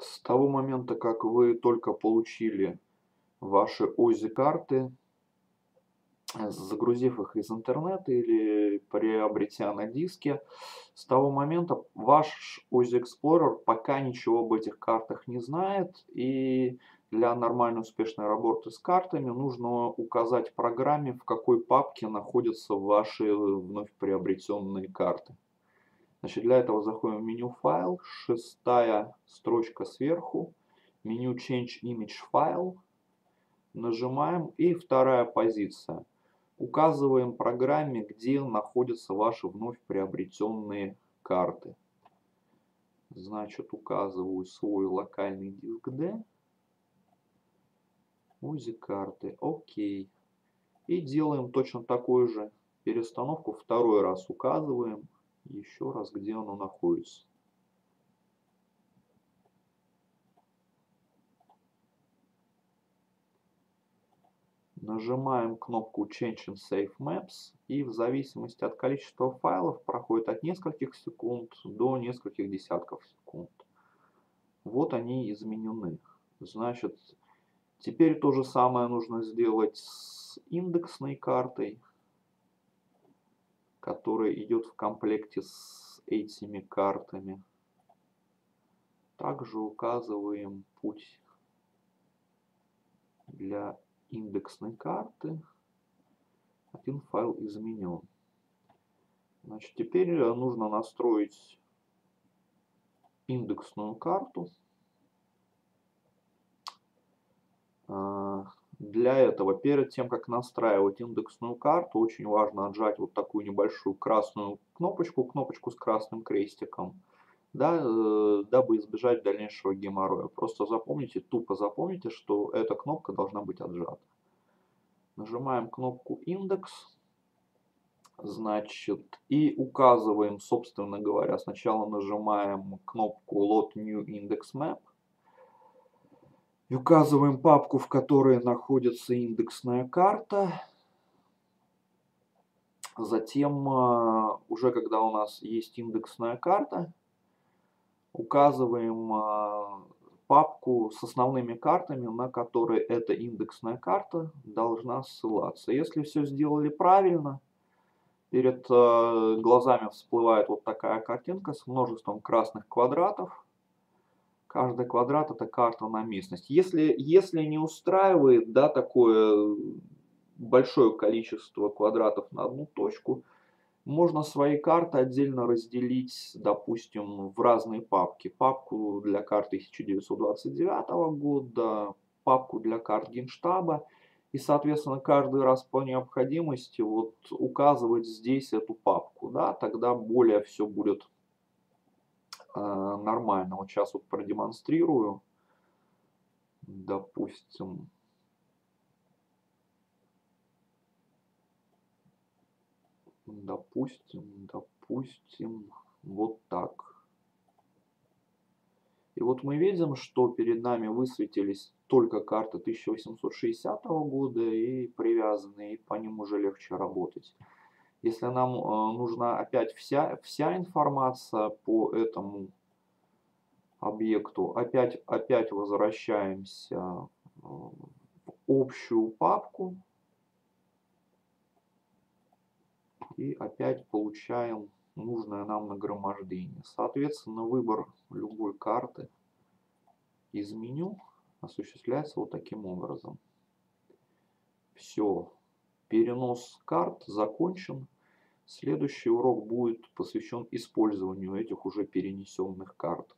С того момента, как вы только получили ваши ОЗИ карты, загрузив их из интернета или приобретя на диске, с того момента ваш OZ Explorer пока ничего об этих картах не знает, и для нормальной успешной работы с картами нужно указать программе, в какой папке находятся ваши вновь приобретенные карты. Значит, для этого заходим в меню «Файл», шестая строчка сверху, меню «Change Image File», нажимаем и вторая позиция. Указываем программе, где находятся ваши вновь приобретенные карты. Значит, указываю свой локальный диск D. УЗИ карты. Окей. И делаем точно такую же перестановку. Второй раз указываем еще раз, где оно находится. Нажимаем кнопку Change and Save Maps и в зависимости от количества файлов проходит от нескольких секунд до нескольких десятков секунд. Вот они изменены. Значит, теперь то же самое нужно сделать с индексной картой которая идет в комплекте с этими картами. Также указываем путь для индексной карты. Один файл изменен. Значит, теперь нужно настроить индексную карту. Для этого, перед тем, как настраивать индексную карту, очень важно отжать вот такую небольшую красную кнопочку, кнопочку с красным крестиком, да, э, дабы избежать дальнейшего геморроя. Просто запомните, тупо запомните, что эта кнопка должна быть отжата. Нажимаем кнопку индекс, значит, и указываем, собственно говоря, сначала нажимаем кнопку Load New Index Map, и указываем папку, в которой находится индексная карта. Затем, а, уже когда у нас есть индексная карта, указываем а, папку с основными картами, на которые эта индексная карта должна ссылаться. Если все сделали правильно, перед а, глазами всплывает вот такая картинка с множеством красных квадратов. Каждый квадрат это карта на местность. Если, если не устраивает да, такое большое количество квадратов на одну точку, можно свои карты отдельно разделить, допустим, в разные папки. Папку для карт 1929 года, папку для карт Генштаба. И, соответственно, каждый раз по необходимости вот указывать здесь эту папку. Да, тогда более все будет нормально. Вот сейчас вот продемонстрирую. Допустим, допустим, допустим, вот так. И вот мы видим, что перед нами высветились только карты 1860 года и привязанные, и по ним уже легче работать. Если нам э, нужна опять вся, вся информация по этому объекту, опять, опять возвращаемся в общую папку и опять получаем нужное нам нагромождение. Соответственно, выбор любой карты из меню осуществляется вот таким образом. Все, Перенос карт закончен. Следующий урок будет посвящен использованию этих уже перенесенных карт.